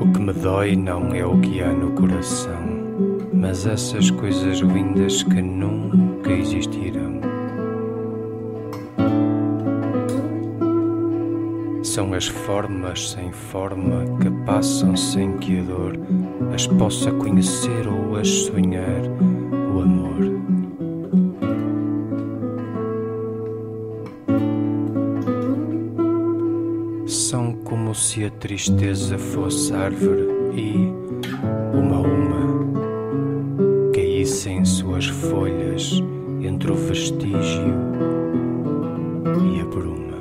O que me dói não é o que há no coração, mas essas coisas lindas que nunca existirão. São as formas sem forma que passam sem que a dor as possa conhecer ou as sonhar São como se a tristeza fosse árvore e, uma a uma, caíssem suas folhas entre o vestígio e a bruma.